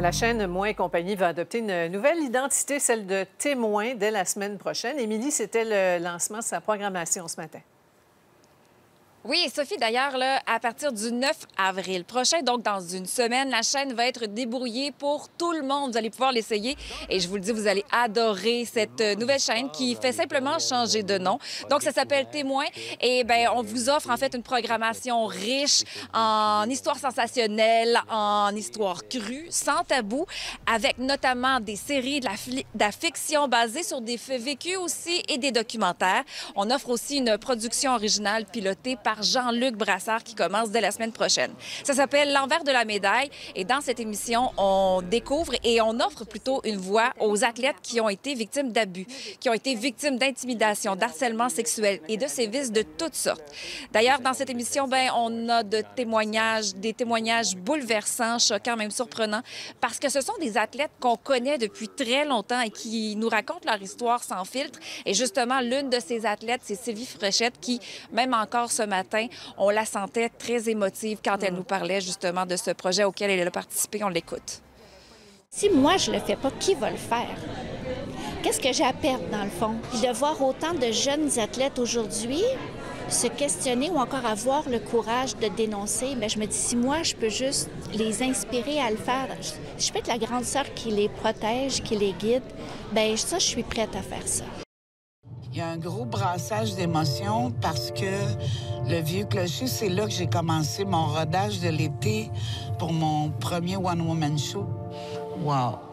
La chaîne Moins Compagnie va adopter une nouvelle identité, celle de témoin, dès la semaine prochaine. Émilie, c'était le lancement de sa programmation ce matin. Oui, Sophie, d'ailleurs, à partir du 9 avril prochain, donc dans une semaine, la chaîne va être débrouillée pour tout le monde. Vous allez pouvoir l'essayer et je vous le dis, vous allez adorer cette euh, nouvelle chaîne qui fait simplement changer de nom. Donc, ça s'appelle Témoin et ben on vous offre en fait une programmation riche en histoire sensationnelle, en histoire crue, sans tabou, avec notamment des séries de la, fiction basée sur des faits vécus aussi et des documentaires. On offre aussi une production originale pilotée par Jean-Luc Brassard qui commence dès la semaine prochaine. Ça s'appelle L'envers de la médaille et dans cette émission, on découvre et on offre plutôt une voix aux athlètes qui ont été victimes d'abus, qui ont été victimes d'intimidation, d'harcèlement sexuel et de sévices de toutes sortes. D'ailleurs, dans cette émission, ben, on a témoignages, des témoignages bouleversants, choquants, même surprenants, parce que ce sont des athlètes qu'on connaît depuis très longtemps et qui nous racontent leur histoire sans filtre. Et justement, l'une de ces athlètes, c'est Sylvie Fréchette, qui, même encore ce matin, on la sentait très émotive quand elle mm. nous parlait justement de ce projet auquel elle a participé. On l'écoute. Si moi, je le fais pas, qui va le faire? Qu'est-ce que j'ai à perdre, dans le fond? de voir autant de jeunes athlètes aujourd'hui se questionner ou encore avoir le courage de dénoncer, bien, je me dis, si moi, je peux juste les inspirer à le faire, je peux être la grande sœur qui les protège, qui les guide, bien, ça, je suis prête à faire ça. Il y a un gros brassage d'émotions parce que le Vieux Clocher, c'est là que j'ai commencé mon rodage de l'été pour mon premier One Woman Show. Wow!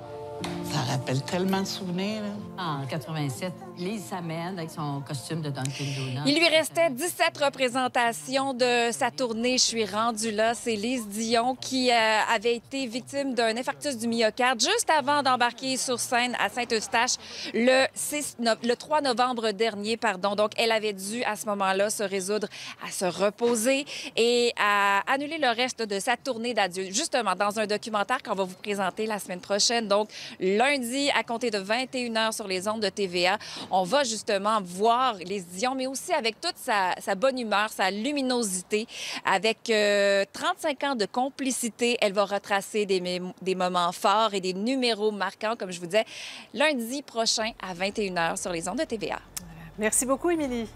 Ça rappelle tellement de souvenirs. En 87, Lise s'amène avec son costume de Dunkin' Donuts. Il lui restait 17 représentations de sa tournée. Je suis rendue là. C'est Lise Dion qui euh, avait été victime d'un infarctus du myocarde juste avant d'embarquer sur scène à Saint-Eustache le, 6 le 3 novembre dernier. Pardon. Donc, elle avait dû à ce moment-là se résoudre à se reposer et à annuler le reste de sa tournée d'adieu, justement dans un documentaire qu'on va vous présenter la semaine prochaine. Donc, lundi, à compter de 21 h sur les ondes de TVA, on va justement voir les Dion, mais aussi avec toute sa, bonne humeur, sa luminosité, avec 35 euh, ans de complicité. Elle va retracer des, des moments forts et des numéros marquants, comme je vous disais, lundi prochain à 21 h sur les ondes de TVA. Merci beaucoup, Émilie.